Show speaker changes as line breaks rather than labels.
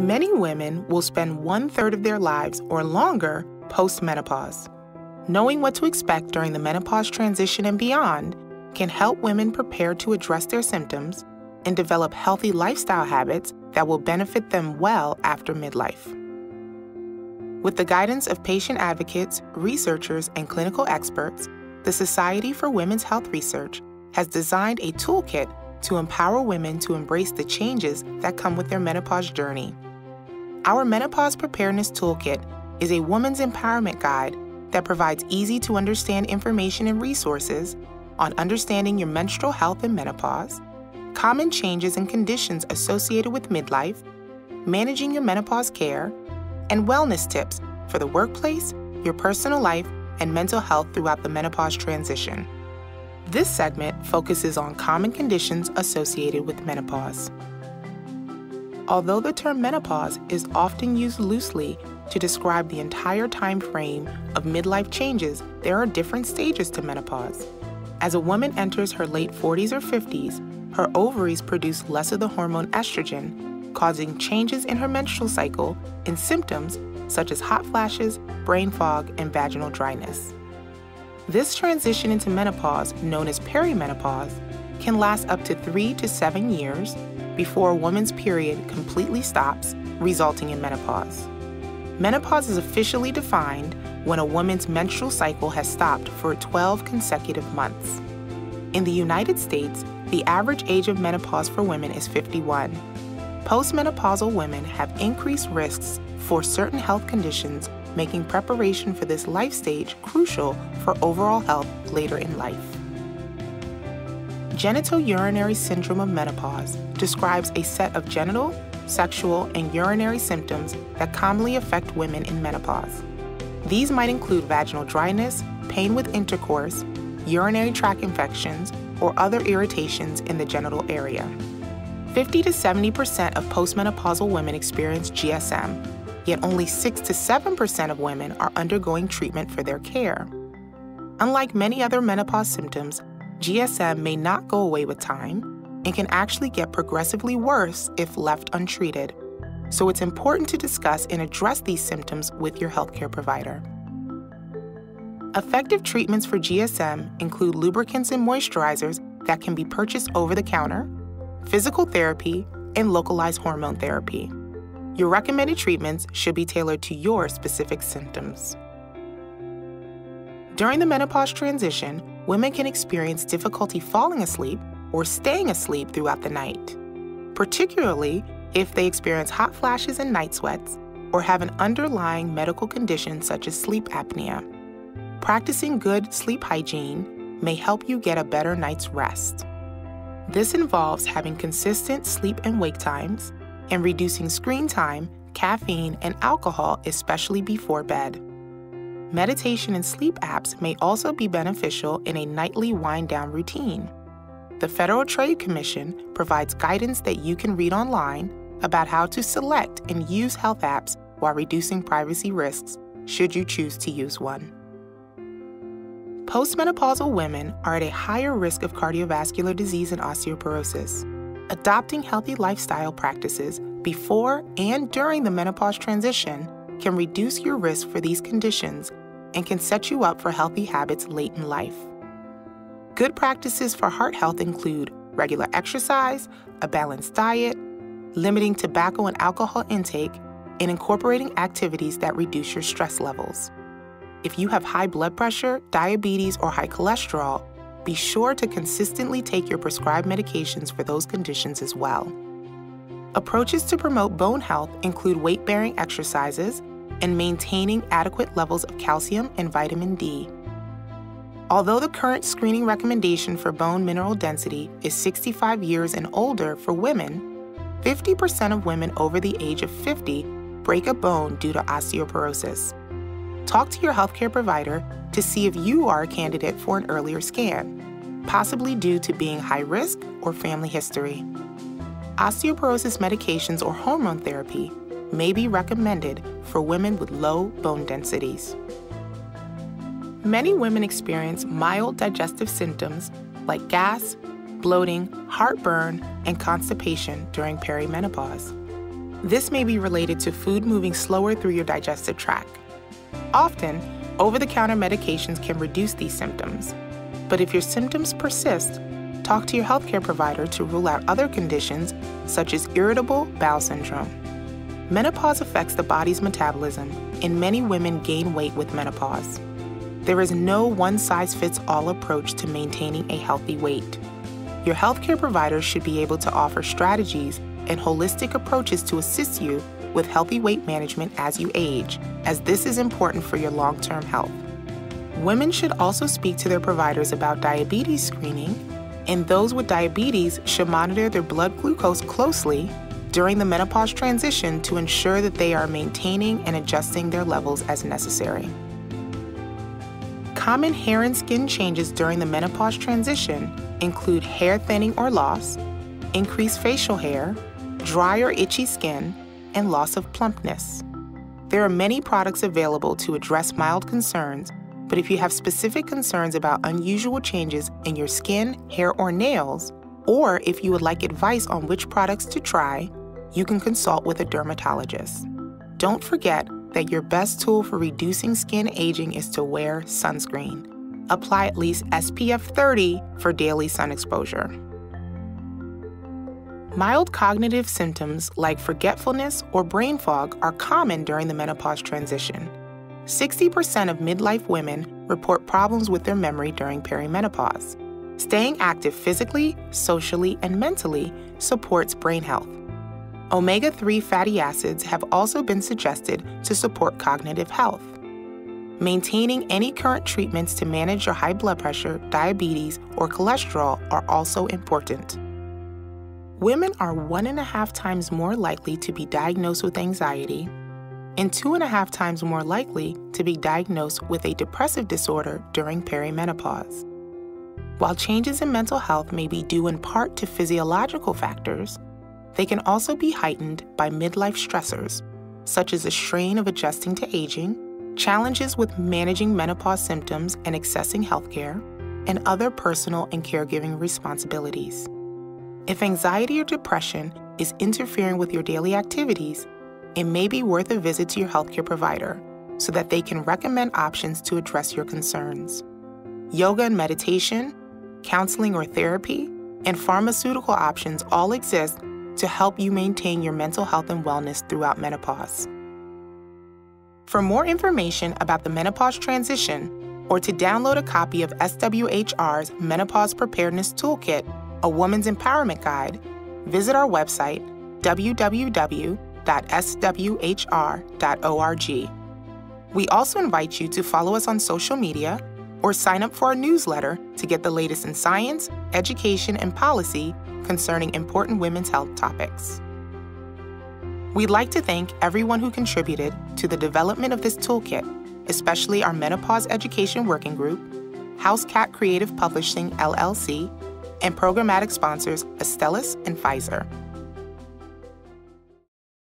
Many women will spend one third of their lives or longer post menopause. Knowing what to expect during the menopause transition and beyond can help women prepare to address their symptoms and develop healthy lifestyle habits that will benefit them well after midlife. With the guidance of patient advocates, researchers, and clinical experts, the Society for Women's Health Research has designed a toolkit to empower women to embrace the changes that come with their menopause journey. Our Menopause Preparedness Toolkit is a woman's empowerment guide that provides easy to understand information and resources on understanding your menstrual health and menopause, common changes and conditions associated with midlife, managing your menopause care, and wellness tips for the workplace, your personal life, and mental health throughout the menopause transition. This segment focuses on common conditions associated with menopause. Although the term menopause is often used loosely to describe the entire time frame of midlife changes, there are different stages to menopause. As a woman enters her late 40s or 50s, her ovaries produce less of the hormone estrogen, causing changes in her menstrual cycle and symptoms such as hot flashes, brain fog, and vaginal dryness. This transition into menopause, known as perimenopause, can last up to three to seven years before a woman's period completely stops, resulting in menopause. Menopause is officially defined when a woman's menstrual cycle has stopped for 12 consecutive months. In the United States, the average age of menopause for women is 51. Postmenopausal women have increased risks for certain health conditions, making preparation for this life stage crucial for overall health later in life. Genitourinary syndrome of menopause describes a set of genital, sexual, and urinary symptoms that commonly affect women in menopause. These might include vaginal dryness, pain with intercourse, urinary tract infections, or other irritations in the genital area. 50 to 70% of postmenopausal women experience GSM, yet only 6 to 7% of women are undergoing treatment for their care. Unlike many other menopause symptoms, GSM may not go away with time and can actually get progressively worse if left untreated. So it's important to discuss and address these symptoms with your healthcare provider. Effective treatments for GSM include lubricants and moisturizers that can be purchased over the counter, physical therapy, and localized hormone therapy. Your recommended treatments should be tailored to your specific symptoms. During the menopause transition, women can experience difficulty falling asleep or staying asleep throughout the night, particularly if they experience hot flashes and night sweats or have an underlying medical condition such as sleep apnea. Practicing good sleep hygiene may help you get a better night's rest. This involves having consistent sleep and wake times and reducing screen time, caffeine, and alcohol, especially before bed. Meditation and sleep apps may also be beneficial in a nightly wind down routine. The Federal Trade Commission provides guidance that you can read online about how to select and use health apps while reducing privacy risks, should you choose to use one. Postmenopausal women are at a higher risk of cardiovascular disease and osteoporosis. Adopting healthy lifestyle practices before and during the menopause transition can reduce your risk for these conditions and can set you up for healthy habits late in life. Good practices for heart health include regular exercise, a balanced diet, limiting tobacco and alcohol intake, and incorporating activities that reduce your stress levels. If you have high blood pressure, diabetes, or high cholesterol, be sure to consistently take your prescribed medications for those conditions as well. Approaches to promote bone health include weight bearing exercises, and maintaining adequate levels of calcium and vitamin D. Although the current screening recommendation for bone mineral density is 65 years and older for women, 50% of women over the age of 50 break a bone due to osteoporosis. Talk to your healthcare provider to see if you are a candidate for an earlier scan, possibly due to being high risk or family history. Osteoporosis medications or hormone therapy may be recommended for women with low bone densities. Many women experience mild digestive symptoms like gas, bloating, heartburn, and constipation during perimenopause. This may be related to food moving slower through your digestive tract. Often, over the counter medications can reduce these symptoms. But if your symptoms persist, talk to your healthcare provider to rule out other conditions such as irritable bowel syndrome. Menopause affects the body's metabolism, and many women gain weight with menopause. There is no one size fits all approach to maintaining a healthy weight. Your healthcare provider should be able to offer strategies and holistic approaches to assist you with healthy weight management as you age, as this is important for your long term health. Women should also speak to their providers about diabetes screening, and those with diabetes should monitor their blood glucose closely during the menopause transition to ensure that they are maintaining and adjusting their levels as necessary. Common hair and skin changes during the menopause transition include hair thinning or loss, increased facial hair, dry or itchy skin, and loss of plumpness. There are many products available to address mild concerns, but if you have specific concerns about unusual changes in your skin, hair, or nails, or if you would like advice on which products to try, you can consult with a dermatologist. Don't forget that your best tool for reducing skin aging is to wear sunscreen. Apply at least SPF 30 for daily sun exposure. Mild cognitive symptoms like forgetfulness or brain fog are common during the menopause transition. 60% of midlife women report problems with their memory during perimenopause. Staying active physically, socially, and mentally supports brain health. Omega 3 fatty acids have also been suggested to support cognitive health. Maintaining any current treatments to manage your high blood pressure, diabetes, or cholesterol are also important. Women are one and a half times more likely to be diagnosed with anxiety and two and a half times more likely to be diagnosed with a depressive disorder during perimenopause. While changes in mental health may be due in part to physiological factors, they can also be heightened by midlife stressors, such as the strain of adjusting to aging, challenges with managing menopause symptoms and accessing healthcare, and other personal and caregiving responsibilities. If anxiety or depression is interfering with your daily activities, it may be worth a visit to your healthcare provider so that they can recommend options to address your concerns. Yoga and meditation, counseling or therapy, and pharmaceutical options all exist to help you maintain your mental health and wellness throughout menopause. For more information about the menopause transition, or to download a copy of SWHR's Menopause Preparedness Toolkit, a woman's empowerment guide, visit our website www.swhr.org. We also invite you to follow us on social media or sign up for our newsletter to get the latest in science, education, and policy concerning important women's health topics. We'd like to thank everyone who contributed to the development of this toolkit, especially our Menopause Education Working Group, House Cat Creative Publishing LLC, and programmatic sponsors Astellas and Pfizer.